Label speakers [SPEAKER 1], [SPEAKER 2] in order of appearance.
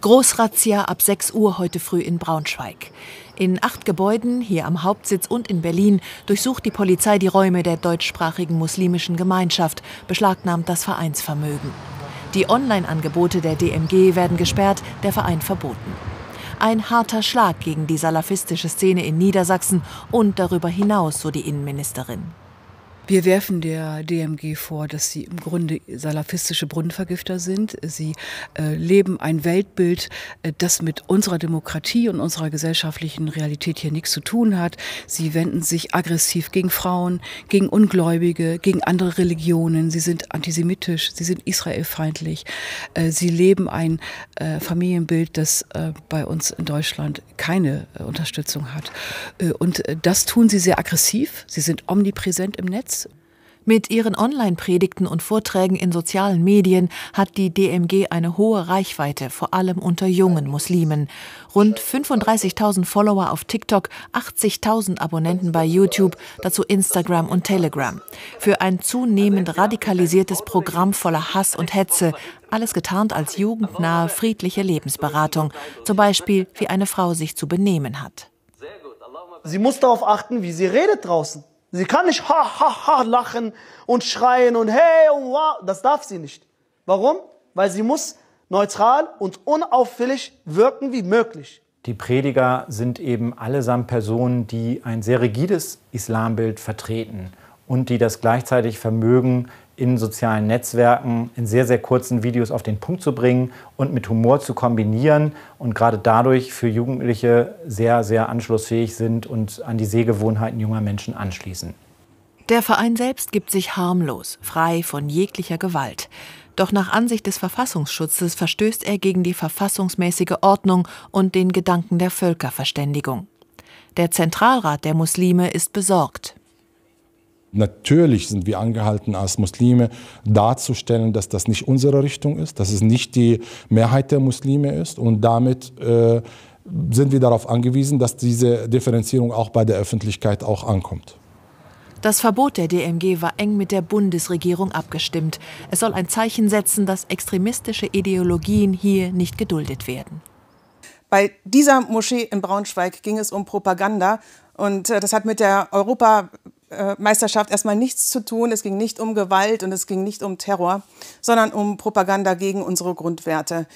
[SPEAKER 1] Großrazzia ab 6 Uhr heute früh in Braunschweig. In acht Gebäuden, hier am Hauptsitz und in Berlin, durchsucht die Polizei die Räume der deutschsprachigen muslimischen Gemeinschaft, beschlagnahmt das Vereinsvermögen. Die Online-Angebote der DMG werden gesperrt, der Verein verboten. Ein harter Schlag gegen die salafistische Szene in Niedersachsen und darüber hinaus, so die Innenministerin.
[SPEAKER 2] Wir werfen der DMG vor, dass sie im Grunde salafistische Brunnenvergifter sind. Sie äh, leben ein Weltbild, äh, das mit unserer Demokratie und unserer gesellschaftlichen Realität hier nichts zu tun hat. Sie wenden sich aggressiv gegen Frauen, gegen Ungläubige, gegen andere Religionen. Sie sind antisemitisch, sie sind israelfeindlich. Äh, sie leben ein äh, Familienbild, das äh, bei uns in Deutschland keine Unterstützung hat. und das tun sie sehr aggressiv. Sie sind omnipräsent im Netz.
[SPEAKER 1] Mit ihren Online-Predigten und Vorträgen in sozialen Medien hat die DMG eine hohe Reichweite, vor allem unter jungen Muslimen. Rund 35.000 Follower auf TikTok, 80.000 Abonnenten bei YouTube, dazu Instagram und Telegram. Für ein zunehmend radikalisiertes Programm voller Hass und Hetze, alles getarnt als jugendnahe, friedliche Lebensberatung. Zum Beispiel, wie eine Frau sich zu benehmen hat.
[SPEAKER 3] Sie muss darauf achten, wie sie redet draußen. Sie kann nicht ha, ha, ha lachen und schreien und hey und wow. Das darf sie nicht. Warum? Weil sie muss neutral und unauffällig wirken wie möglich.
[SPEAKER 4] Die Prediger sind eben allesamt Personen, die ein sehr rigides Islambild vertreten und die das gleichzeitig vermögen, in sozialen Netzwerken in sehr, sehr kurzen Videos auf den Punkt zu bringen und mit Humor zu kombinieren und gerade dadurch für Jugendliche sehr, sehr anschlussfähig sind und an die Sehgewohnheiten junger Menschen anschließen.
[SPEAKER 1] Der Verein selbst gibt sich harmlos, frei von jeglicher Gewalt. Doch nach Ansicht des Verfassungsschutzes verstößt er gegen die verfassungsmäßige Ordnung und den Gedanken der Völkerverständigung. Der Zentralrat der Muslime ist besorgt.
[SPEAKER 5] Natürlich sind wir angehalten, als Muslime darzustellen, dass das nicht unsere Richtung ist, dass es nicht die Mehrheit der Muslime ist. Und damit äh, sind wir darauf angewiesen, dass diese Differenzierung auch bei der Öffentlichkeit auch ankommt.
[SPEAKER 1] Das Verbot der DMG war eng mit der Bundesregierung abgestimmt. Es soll ein Zeichen setzen, dass extremistische Ideologien hier nicht geduldet werden.
[SPEAKER 6] Bei dieser Moschee in Braunschweig ging es um Propaganda. Und äh, das hat mit der Europa Meisterschaft erstmal nichts zu tun. Es ging nicht um Gewalt und es ging nicht um Terror, sondern um Propaganda gegen unsere Grundwerte.